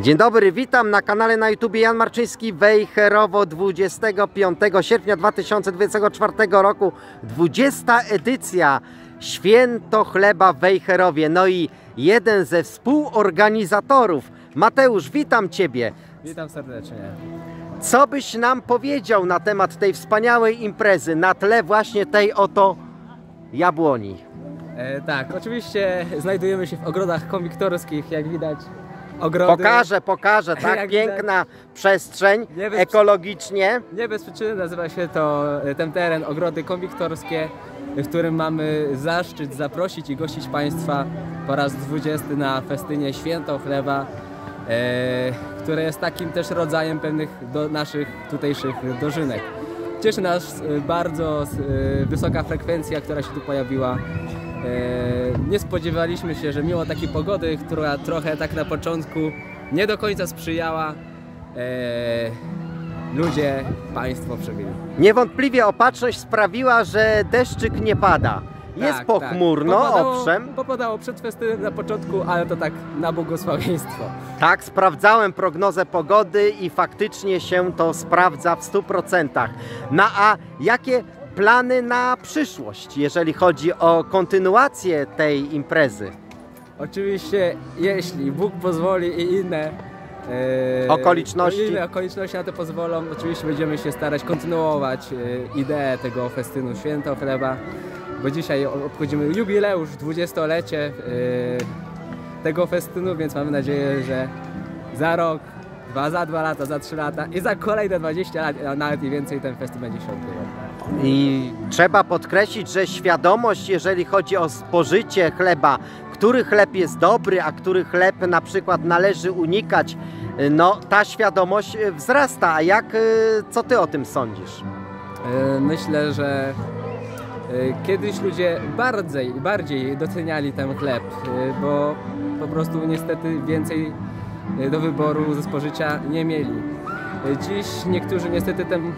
Dzień dobry, witam na kanale na YouTube Jan Marczyński Wejherowo 25 sierpnia 2024 roku 20 edycja Święto Chleba w Wejherowie no i jeden ze współorganizatorów Mateusz, witam Ciebie Witam serdecznie. Co byś nam powiedział na temat tej wspaniałej imprezy na tle właśnie tej oto jabłoni? E, tak, oczywiście znajdujemy się w ogrodach konwiktorskich, jak widać. Ogrody. Pokażę, pokażę, tak Jak piękna przestrzeń, Nie bez- ekologicznie. Nie bez przyczyny nazywa się to e, ten teren Ogrody Konwiktorskie, w którym mamy zaszczyt zaprosić i gościć Państwa po raz 20 na festynie Święto Chleba, e, które jest takim też rodzajem pewnych do naszych tutejszych dożynek. Cieszy nas e, bardzo e, wysoka frekwencja, która się tu pojawiła. E, Nie spodziewaliśmy się, że mimo takiej pogody, która trochę tak na początku nie do końca sprzyjała, e, ludzie, państwo przybyli. Niewątpliwie opatrzność sprawiła, że deszczyk nie pada. Jest Tak, pochmurno, tak. Popadało- owszem. Popadało przed festynem na początku, ale to tak na błogosławieństwo. Tak, sprawdzałem prognozę pogody i faktycznie się to sprawdza w 100%. No a jakie plany na przyszłość, jeżeli chodzi o kontynuację tej imprezy? Oczywiście, jeśli Bóg pozwoli i inne e, Okoliczności. Inne okoliczności na to pozwolą, oczywiście będziemy się starać kontynuować e, ideę tego festynu Święto Chleba, bo dzisiaj obchodzimy jubileusz, 20-lecie e, tego festynu, więc mamy nadzieję, że za rok, dwa, za dwa lata, za trzy lata i za kolejne 20 lat, a nawet i więcej ten festyn będzie się odbywał. I trzeba podkreślić, że świadomość, jeżeli chodzi o spożycie chleba, który chleb jest dobry, a który chleb na przykład należy unikać, no ta świadomość e, wzrasta. A jak, e, co ty o tym sądzisz? E, Myślę, że kiedyś ludzie bardziej, bardziej doceniali ten chleb, bo po prostu niestety więcej do wyboru ze spożycia nie mieli. Dziś niektórzy niestety ten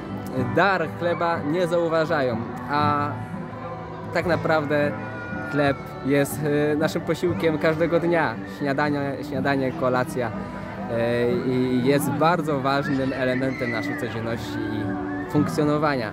dar chleba nie zauważają, a tak naprawdę chleb jest e, naszym posiłkiem każdego dnia. Śniadanie, śniadanie kolacja e, i jest bardzo ważnym elementem naszej codzienności i funkcjonowania.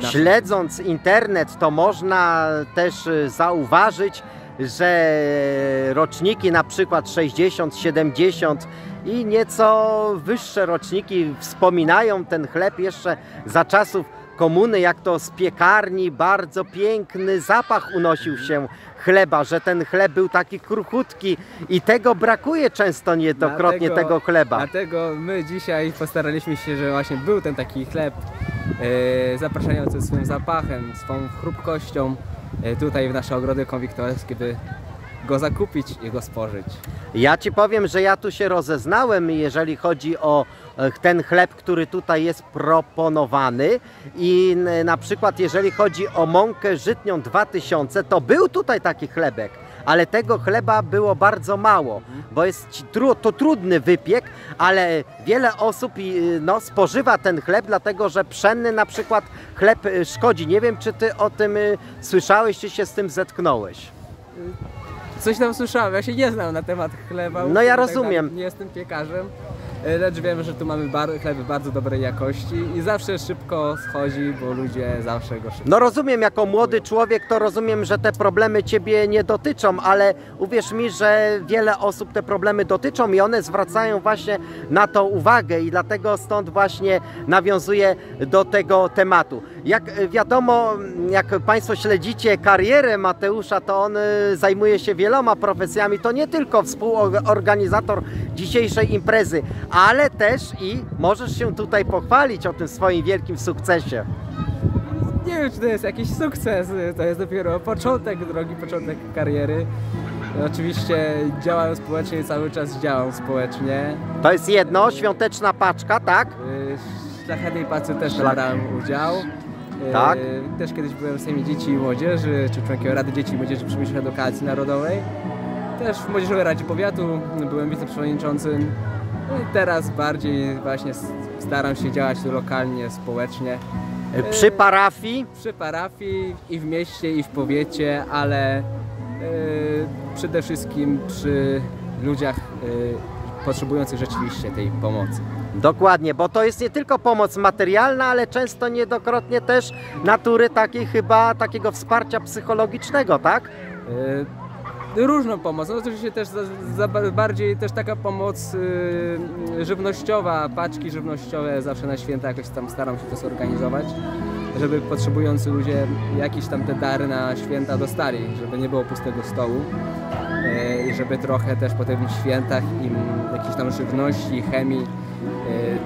Śledząc internet, to można też y, zauważyć, że roczniki na przykład 60, 70 i nieco wyższe roczniki wspominają ten chleb jeszcze za czasów komuny, jak to z piekarni bardzo piękny zapach unosił się chleba, że ten chleb był taki kruchutki i tego brakuje często niejednokrotnie Dlatego- tego chleba. Dlatego my dzisiaj postaraliśmy się, że właśnie był ten taki chleb e, zapraszający swoim zapachem, swoją chrupkością tutaj w nasze ogrody konwiktorskie, by go zakupić i go spożyć. Ja ci powiem, że ja tu się rozeznałem, jeżeli chodzi o e, ten chleb, który tutaj jest proponowany i na przykład jeżeli chodzi o mąkę żytnią 2000, to był tutaj taki chlebek, ale tego chleba było bardzo mało, bo jest tru, to trudny wypiek, ale wiele osób i, no, spożywa ten chleb, dlatego że pszenny na przykład chleb y, szkodzi. Nie wiem, czy ty o tym y, słyszałeś, czy się z tym zetknąłeś. Coś tam słyszałem, ja się nie znam na temat chleba. No ja tak rozumiem. Nie jestem piekarzem, lecz wiem, że tu mamy bar- chleby bardzo dobrej jakości i zawsze szybko schodzi, bo ludzie zawsze go szybko No rozumiem, jako młody człowiek, to rozumiem, że te problemy Ciebie nie dotyczą, ale uwierz mi, że wiele osób te problemy dotyczą i one zwracają właśnie na to uwagę i dlatego stąd właśnie nawiązuję do tego tematu. Jak e, wiadomo, jak Państwo śledzicie karierę Mateusza, to on e, zajmuje się wieloma profesjami, to nie tylko współorganizator dzisiejszej imprezy, ale też i możesz się tutaj pochwalić o tym swoim wielkim sukcesie. Nie wiem, czy to jest jakiś sukces, to jest dopiero początek drogi, początek kariery. Oczywiście działam społecznie i cały czas działam społecznie. To jest jedno, świąteczna paczka, tak? W Szlachetnej Pacy też Szlak- brałem udział. E, Tak. Też kiedyś byłem w Sejmie Dzieci i Młodzieży, czy członkiem Rady Dzieci i Młodzieży przy Edukacji Narodowej. Też w Młodzieżowej Radzie Powiatu byłem wiceprzewodniczącym. No i teraz bardziej właśnie staram się działać tu lokalnie, społecznie. Przy parafii. Przy parafii i w mieście i w powiecie, ale e, przede wszystkim przy ludziach e, potrzebujących rzeczywiście tej pomocy. Dokładnie, bo to jest nie tylko pomoc materialna, ale często niedokrotnie też natury takiej chyba takiego wsparcia psychologicznego, tak? Różną pomoc, no oczywiście też za, za ba- bardziej też taka pomoc y, żywnościowa, paczki żywnościowe zawsze na święta jakoś tam staram się to zorganizować, żeby potrzebujący ludzie jakieś tam te dary na święta dostali, żeby nie było pustego stołu e, i żeby trochę też po tych świętach im jakiejś tam żywności, chemii,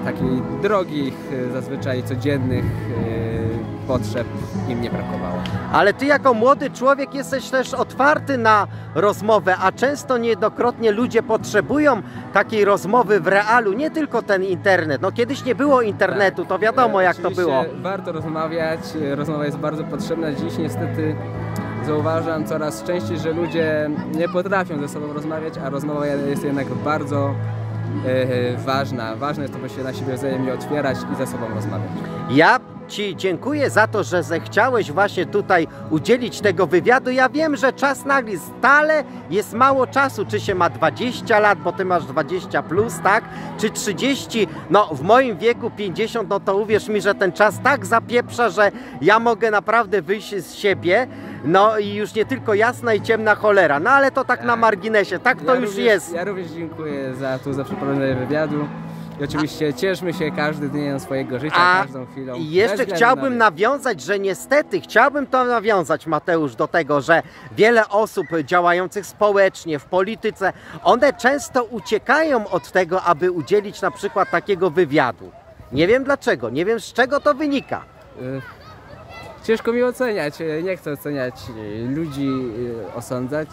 e, takiej drogich, e, zazwyczaj codziennych potrzeb im nie brakowało. Ale ty jako młody człowiek jesteś też otwarty na rozmowę, a często niejednokrotnie ludzie potrzebują takiej rozmowy w realu, nie tylko ten internet. No kiedyś nie było internetu, to wiadomo E, jak to było. Warto rozmawiać, e, rozmowa jest bardzo potrzebna. Dziś niestety zauważam coraz częściej, że ludzie nie potrafią ze sobą rozmawiać, a rozmowa jest jednak bardzo e, ważna. Ważne jest to, by się na siebie wzajemnie otwierać i ze sobą rozmawiać. Ja Ci dziękuję za to, że zechciałeś właśnie tutaj udzielić tego wywiadu. Ja wiem, że czas nagli stale jest mało czasu, czy się ma 20 lat, bo Ty masz 20 plus, tak? Czy 30, no w moim wieku 50, no to uwierz mi, że ten czas tak zapieprza, że ja mogę naprawdę wyjść z siebie. No i już nie tylko jasna i ciemna cholera, no ale to tak na Tak. marginesie, tak to Ja już również, jest. Ja również dziękuję za tu za przeprowadzenie wywiadu. I oczywiście cieszmy się każdy dniem swojego życia, A każdą chwilą. I jeszcze chciałbym nawiązać, że niestety, chciałbym to nawiązać, Mateusz, do tego, że wiele osób działających społecznie, w polityce, one często uciekają od tego, aby udzielić na przykład takiego wywiadu. Nie wiem dlaczego, nie wiem z czego to wynika. Y, Ciężko mi oceniać, y, nie chcę oceniać y, ludzi, osądzać.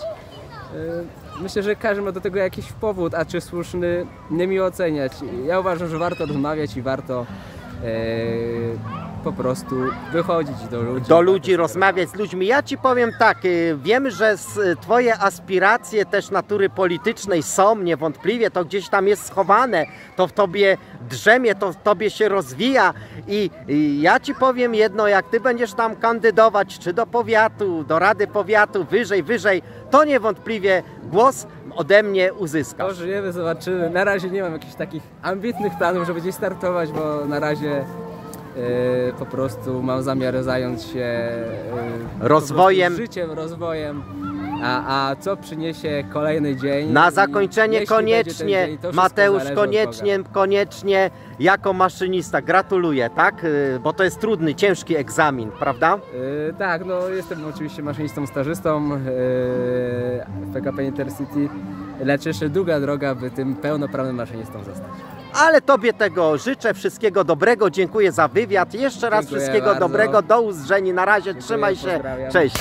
Y, Myślę, że każdy ma do tego jakiś powód, a czy słuszny, nie mi oceniać. Ja uważam, że warto rozmawiać i warto y, po prostu wychodzić do ludzi. Do ludzi, rozmawiać z ludźmi. Ja ci powiem tak, y, wiem, że s- twoje aspiracje też natury politycznej są niewątpliwie, to gdzieś tam jest schowane, to w tobie drzemie, to w tobie się rozwija i, ja ci powiem jedno, jak ty będziesz tam kandydować, czy do powiatu, do rady powiatu, wyżej, wyżej, to niewątpliwie głos ode mnie uzyskasz. Pożyjemy, zobaczymy. Na razie nie mam jakichś takich ambitnych planów, żeby gdzieś startować, bo na razie po prostu mam zamiar zająć się po Rozwojem. życiem, rozwojem. A, a co przyniesie kolejny dzień? Na zakończenie koniecznie, dzień, Mateusz, koniecznie, koniecznie jako maszynista. Gratuluję, tak? Y, Bo to jest trudny, ciężki egzamin, prawda? E, tak, no jestem oczywiście maszynistą stażystą e, w PKP Intercity, lecz jeszcze długa droga, by tym pełnoprawnym maszynistą zostać. Ale Tobie tego życzę, wszystkiego dobrego, dziękuję za wywiad. Jeszcze raz Dziękuję wszystkiego bardzo. dobrego, do usłyszenia, na razie, Dziękuję, trzymaj się, cześć.